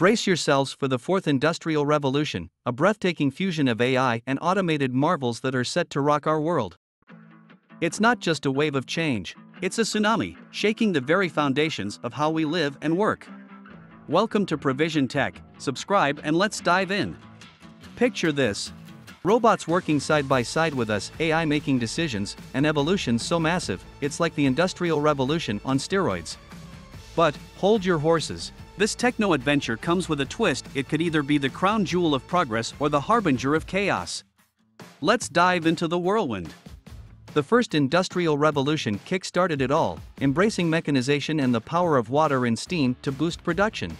Brace yourselves for the fourth industrial revolution, a breathtaking fusion of AI and automated marvels that are set to rock our world. It's not just a wave of change, it's a tsunami, shaking the very foundations of how we live and work. Welcome to Provision Tech, subscribe and let's dive in. Picture this robots working side by side with us, AI making decisions, an evolution so massive, it's like the Industrial Revolution on steroids. But, hold your horses. This techno adventure comes with a twist, it could either be the crown jewel of progress or the harbinger of chaos. Let's dive into the whirlwind. The first industrial revolution kick-started it all, embracing mechanization and the power of water and steam to boost production.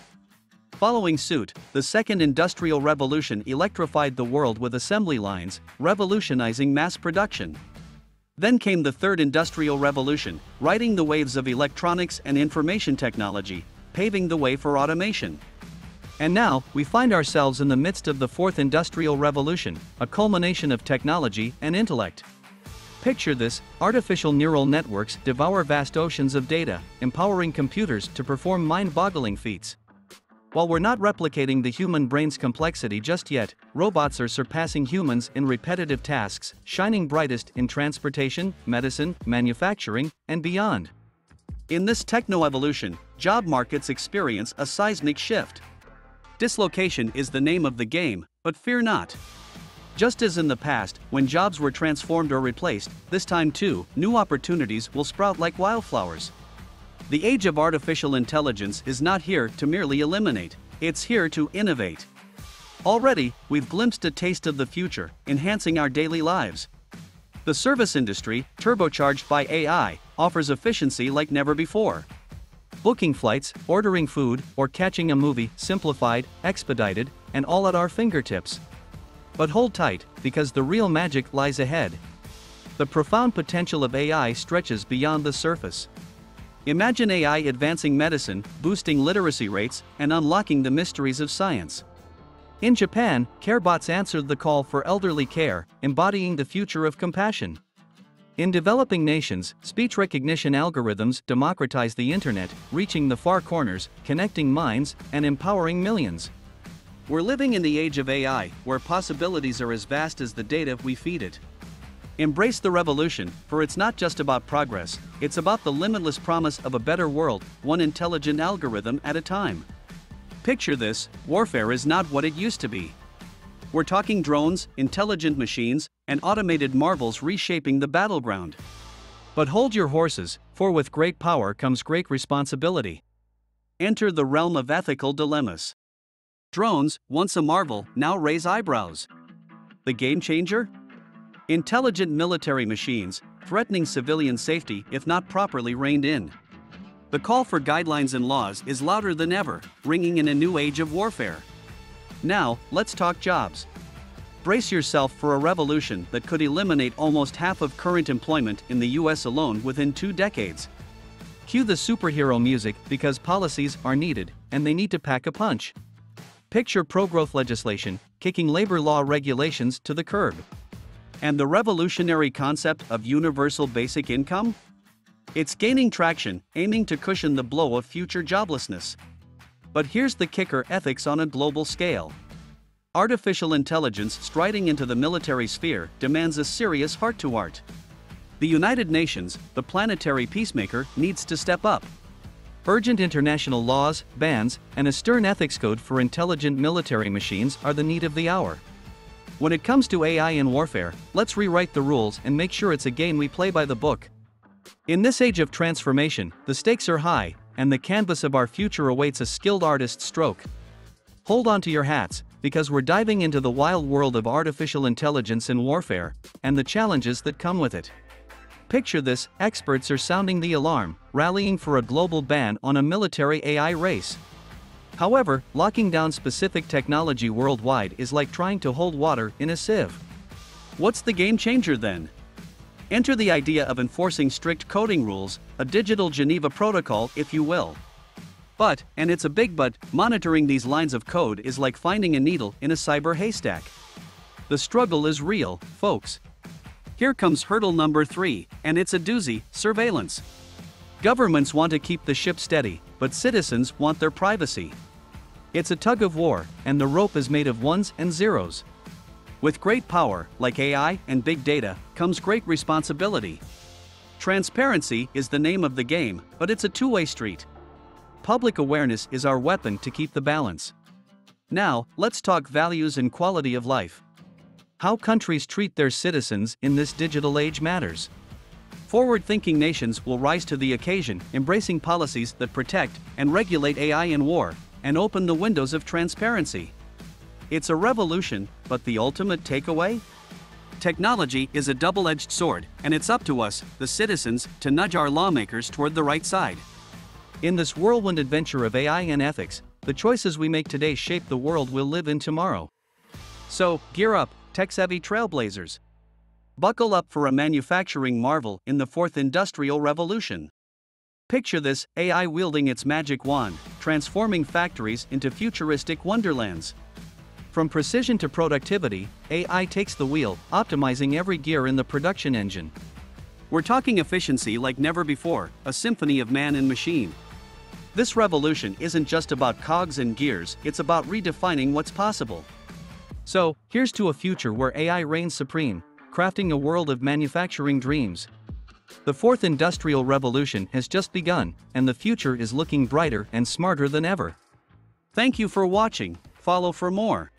Following suit, the second industrial revolution electrified the world with assembly lines, revolutionizing mass production. Then came the third industrial revolution, riding the waves of electronics and information technology, paving the way for automation. And now, we find ourselves in the midst of the fourth industrial revolution, a culmination of technology and intellect. Picture this artificial neural networks devour vast oceans of data, empowering computers to perform mind boggling feats. While we're not replicating the human brain's complexity just yet, robots are surpassing humans in repetitive tasks, shining brightest in transportation, medicine, manufacturing, and beyond. In this techno evolution, job markets experience a seismic shift. Dislocation is the name of the game, but fear not. Just as in the past, when jobs were transformed or replaced, this time too, new opportunities will sprout like wildflowers. The age of artificial intelligence is not here to merely eliminate, it's here to innovate. Already, we've glimpsed a taste of the future, enhancing our daily lives. The service industry, turbocharged by AI, offers efficiency like never before. Booking flights, ordering food, or catching a movie, simplified, expedited, and all at our fingertips. But hold tight, because the real magic lies ahead. The profound potential of AI stretches beyond the surface. Imagine AI advancing medicine, boosting literacy rates, and unlocking the mysteries of science. In Japan, CareBots answered the call for elderly care, embodying the future of compassion. In developing nations, speech recognition algorithms democratize the internet, reaching the far corners, connecting minds, and empowering millions. We're living in the age of AI, where possibilities are as vast as the data we feed it. Embrace the revolution, for it's not just about progress, it's about the limitless promise of a better world, one intelligent algorithm at a time. Picture this warfare is not what it used to be. We're talking drones, intelligent machines, and automated marvels reshaping the battleground. But hold your horses, for with great power comes great responsibility. Enter the realm of ethical dilemmas. Drones, once a marvel, now raise eyebrows. The game changer? Intelligent military machines, threatening civilian safety if not properly reined in. The call for guidelines and laws is louder than ever, ringing in a new age of warfare. Now, let's talk jobs. Brace yourself for a revolution that could eliminate almost half of current employment in the US alone within two decades. Cue the superhero music because policies are needed, and they need to pack a punch. Picture pro growth legislation, kicking labor law regulations to the curb. And the revolutionary concept of universal basic income? It's gaining traction, aiming to cushion the blow of future joblessness. But here's the kicker ethics on a global scale. Artificial intelligence striding into the military sphere demands a serious heart to heart. The United Nations, the planetary peacemaker, needs to step up. Urgent international laws, bans, and a stern ethics code for intelligent military machines are the need of the hour. When it comes to AI in warfare, let's rewrite the rules and make sure it's a game we play by the book. In this age of transformation, the stakes are high, and the canvas of our future awaits a skilled artist's stroke. Hold on to your hats, because we're diving into the wild world of artificial intelligence in warfare, and the challenges that come with it. Picture this experts are sounding the alarm, rallying for a global ban on a military AI race. However, locking down specific technology worldwide is like trying to hold water in a sieve. What's the game changer then? Enter the idea of enforcing strict coding rules, a digital Geneva Protocol, if you will. But, and it's a big but, monitoring these lines of code is like finding a needle in a cyber haystack. The struggle is real, folks. Here comes hurdle number three, and it's a doozy surveillance. Governments want to keep the ship steady, but citizens want their privacy. It's a tug of war, and the rope is made of ones and zeros. With great power, like AI and big data, comes great responsibility. Transparency is the name of the game, but it's a two way street. Public awareness is our weapon to keep the balance. Now, let's talk values and quality of life. How countries treat their citizens in this digital age matters. Forward thinking nations will rise to the occasion, embracing policies that protect and regulate AI in war and open the windows of transparency. It's a revolution, but the ultimate takeaway? Technology is a double edged sword, and it's up to us, the citizens, to nudge our lawmakers toward the right side. In this whirlwind adventure of AI and ethics, the choices we make today shape the world we'll live in tomorrow. So, gear up, tech savvy trailblazers. Buckle up for a manufacturing marvel in the fourth industrial revolution. Picture this AI wielding its magic wand, transforming factories into futuristic wonderlands. From precision to productivity, AI takes the wheel, optimizing every gear in the production engine. We're talking efficiency like never before, a symphony of man and machine. This revolution isn't just about cogs and gears, it's about redefining what's possible. So, here's to a future where AI reigns supreme, crafting a world of manufacturing dreams. The fourth industrial revolution has just begun, and the future is looking brighter and smarter than ever. Thank you for watching, follow for more.